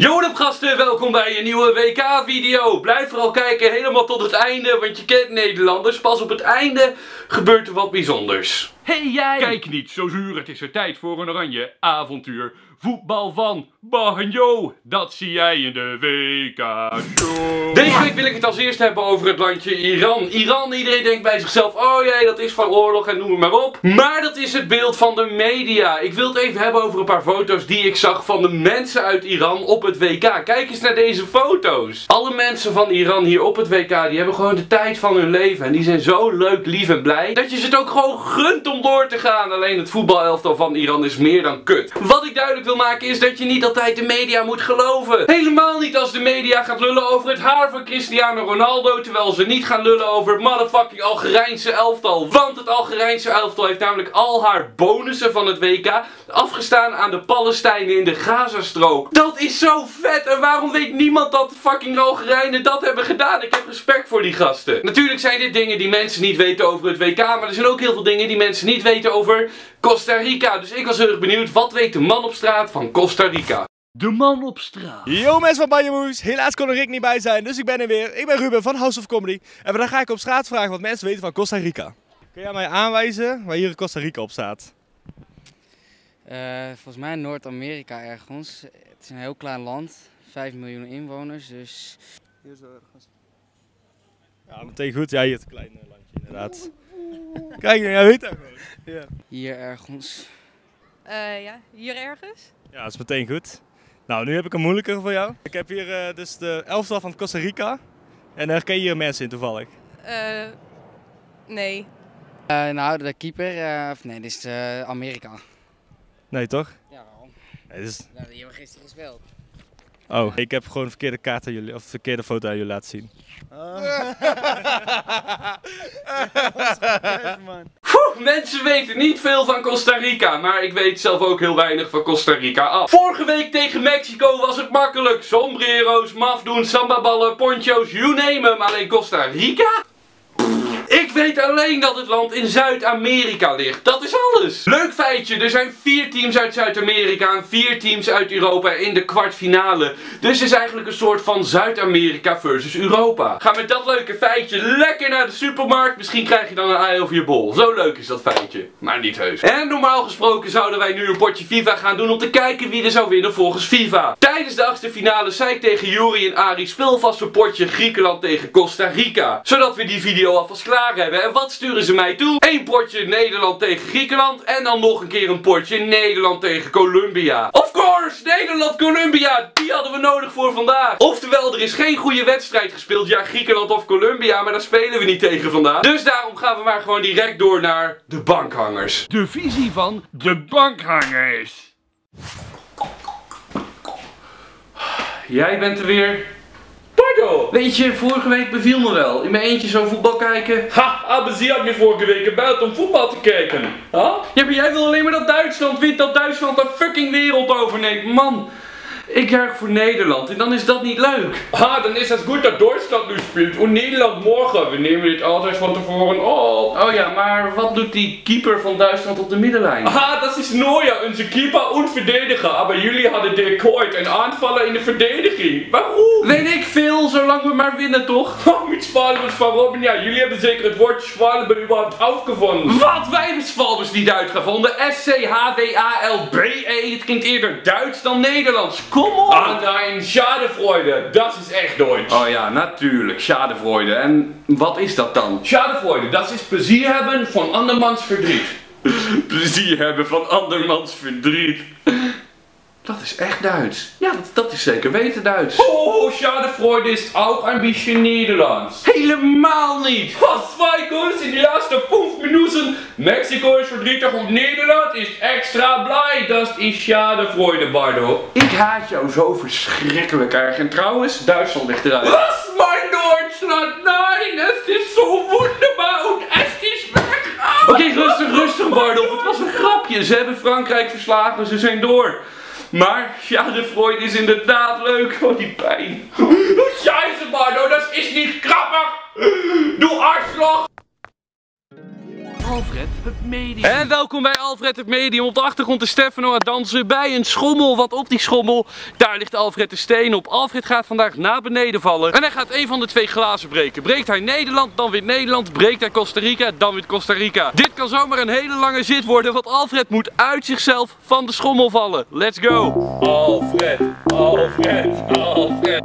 Yo gasten, welkom bij een nieuwe WK video. Blijf vooral kijken helemaal tot het einde, want je kent Nederlanders. Pas op het einde gebeurt er wat bijzonders. Hey jij! Kijk niet zo zuur, het is er tijd voor een oranje avontuur. Voetbal van Banjo, dat zie jij in de WK-show. Deze week wil ik het als eerst hebben over het landje Iran. Iran, iedereen denkt bij zichzelf, oh jee, dat is van oorlog en noem het maar op. Maar dat is het beeld van de media. Ik wil het even hebben over een paar foto's die ik zag van de mensen uit Iran op het WK. Kijk eens naar deze foto's. Alle mensen van Iran hier op het WK, die hebben gewoon de tijd van hun leven. En die zijn zo leuk, lief en blij, dat je ze het ook gewoon gunt om door te gaan. Alleen het voetbalelftal van Iran is meer dan kut. Wat ik duidelijk wil maken is dat je niet altijd de media moet geloven. Helemaal niet als de media gaat lullen over het haar van Cristiano Ronaldo. Terwijl ze niet gaan lullen over het motherfucking Algerijnse elftal. Want het Algerijnse elftal heeft namelijk al haar bonussen van het WK afgestaan aan de Palestijnen in de Gazastrook. Dat is zo vet. En waarom weet niemand dat fucking Algerijnen dat hebben gedaan? Ik heb respect voor die gasten. Natuurlijk zijn dit dingen die mensen niet weten over het WK. Maar er zijn ook heel veel dingen die mensen niet weten over Costa Rica. Dus ik was heel erg benieuwd. Wat weet de man op straat van Costa Rica? De man op straat. Yo mensen van Banjamoes, helaas kon er Rick niet bij zijn, dus ik ben er weer. Ik ben Ruben van House of Comedy en vandaag ga ik op straat vragen wat mensen weten van Costa Rica. Kun jij mij aanwijzen waar hier Costa Rica op staat? Uh, volgens mij Noord-Amerika ergens. Het is een heel klein land, 5 miljoen inwoners, dus... Hier zo ergens. Ja, meteen goed. Ja, hier het kleine landje inderdaad. Kijk, jij weet dat gewoon. Ja. Hier ergens. Uh, ja, hier ergens. Ja, dat is meteen goed. Nou, nu heb ik een moeilijker voor jou. Ik heb hier uh, dus de elftal van Costa Rica. En daar ken je hier mensen in toevallig? Uh, nee. nou, de keeper, of nee, dit is Amerika. Nee, toch? Ja, waarom? Nee, dit is... Nou, die hebben gisteren gespeeld. Oh, ik heb gewoon een verkeerde kaart aan jullie, of verkeerde foto aan jullie laten zien. mensen weten niet veel van Costa Rica, maar ik weet zelf ook heel weinig van Costa Rica af. Vorige week tegen Mexico was het makkelijk. Sombrero's, mafdoen, sambaballen, poncho's, you name them. Alleen Costa Rica? Ik weet alleen dat het land in Zuid-Amerika ligt. Dat is alles. Leuk feitje. Er zijn vier teams uit Zuid-Amerika en vier teams uit Europa in de kwartfinale. Dus het is eigenlijk een soort van Zuid-Amerika versus Europa. Ga met dat leuke feitje lekker naar de supermarkt. Misschien krijg je dan een ei over je bol. Zo leuk is dat feitje. Maar niet heus. En normaal gesproken zouden wij nu een potje FIFA gaan doen om te kijken wie er zou winnen volgens FIFA. Tijdens de achtste finale zei ik tegen Juri en Ari speel vast een potje Griekenland tegen Costa Rica. Zodat we die video alvast klaar hebben. En wat sturen ze mij toe? Eén potje Nederland tegen Griekenland. En dan nog een keer een potje Nederland tegen Colombia. Of course, Nederland-Colombia. Die hadden we nodig voor vandaag. Oftewel, er is geen goede wedstrijd gespeeld. Ja, Griekenland of Colombia. Maar daar spelen we niet tegen vandaag. Dus daarom gaan we maar gewoon direct door naar de bankhangers. De visie van de bankhangers. Jij bent er weer. Weet je, vorige week beviel me wel. In mijn eentje zo voetbal kijken. Ha, Abazie had me vorige week gebeld om voetbal te kijken. Huh? Ja, maar jij wil alleen maar dat Duitsland wint, dat Duitsland de fucking wereld overneemt. Man, ik juich voor Nederland en dan is dat niet leuk. Ah, dan is het goed dat Duitsland nu speelt en Nederland morgen. We nemen dit altijd van tevoren op. Oh ja, maar wat doet die keeper van Duitsland op de middenlijn? Ah, dat is Neuer, onze keeper en verdediger. Maar jullie hadden Kuyt en aanvallen in de verdediging. Waarom? Weet ik veel, zolang toch? Oh, met Schwalbes van Robin. Ja, jullie hebben zeker het woord Schwalbe überhaupt uitgevonden. Wat? Wij hebben Schwalbes niet uitgevonden. S-C-H-W-A-L-B-E. Het klinkt eerder Duits dan Nederlands. Kom op! Ah nein, Schadefreude, dat is echt Duits. Oh ja, natuurlijk, Schadefreude. En wat is dat dan? Schadefreude, dat is plezier hebben van andermans verdriet. plezier hebben van andermans verdriet. Dat is echt Duits. Ja, dat, dat is zeker weten Duits. Oh, Schadefreude is ook een beetje Nederlands. Helemaal niet. Was twee goals in de laatste 5 minuten. Mexico is verdrietig en Nederland is extra blij. Dat is Schadefreude, Bardo. Ik haat jou zo verschrikkelijk erg. En trouwens, Duitsland ligt eruit. Was mijn Duitsland? Nee, het is zo wonderbaar het is weg. Oké, rustig, rustig Bardo. Het was een grapje. Ze hebben Frankrijk verslagen, ze zijn door. Maar ja, de Freud is inderdaad leuk. Oh, die pijn. Scheiße, Bardo, dat is niet grappig. Doe arschloch. Alfred het Medium. En welkom bij Alfred het Medium. Op de achtergrond is Stefano aan het dansen bij een schommel. Want op die schommel, daar ligt Alfred de steen op. Alfred gaat vandaag naar beneden vallen. En hij gaat een van de twee glazen breken. Breekt hij Nederland, dan wint Nederland. Breekt hij Costa Rica, dan wint Costa Rica. Dit kan zomaar een hele lange zit worden. Want Alfred moet uit zichzelf van de schommel vallen. Let's go. Alfred, Alfred, Alfred.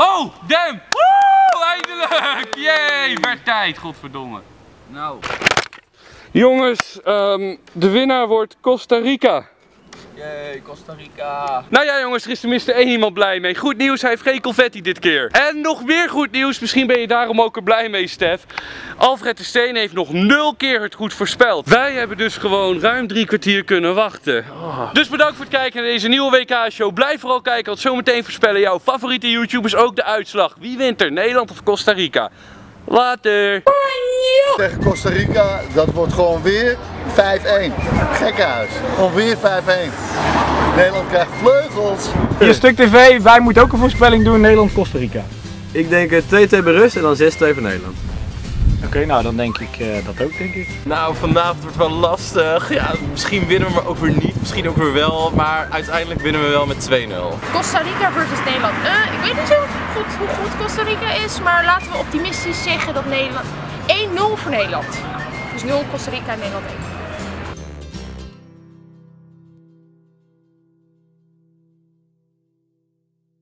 Oh, damn! Woe, eindelijk! Yay, werd tijd, godverdomme. Nou. Jongens, ehm, de winnaar wordt Costa Rica. Yay, Costa Rica. Nou ja jongens, er is tenminste één iemand blij mee. Goed nieuws, hij heeft geen confetti dit keer. En nog meer goed nieuws, misschien ben je daarom ook er blij mee Stef. Alfred de Steen heeft nog nul keer het goed voorspeld. Wij hebben dus gewoon ruim drie kwartier kunnen wachten. Dus bedankt voor het kijken naar deze nieuwe WK-show. Blijf vooral kijken, want zometeen voorspellen jouw favoriete YouTubers ook de uitslag. Wie wint er, Nederland of Costa Rica? Later! Tegen Costa Rica, dat wordt gewoon weer 5-1. Gekkenhuis. Gewoon weer 5-1. Nederland krijgt vleugels. Hier Stuk TV, wij moeten ook een voorspelling doen, Nederland-Costa Rica. Ik denk eh, 2-2 bij rust en dan 6-2 voor Nederland. Oké, nou dan denk ik eh, dat ook, denk ik. Nou, vanavond wordt wel lastig. Ja, misschien winnen we maar ook weer niet. Misschien ook weer wel. Maar uiteindelijk winnen we wel met 2-0. Costa Rica versus Nederland. Eh, ik weet niet zo goed hoe goed Costa Rica is, maar laten we optimistisch zeggen dat Nederland 1-0 voor Nederland. Dus 0 Costa Rica en Nederland 1.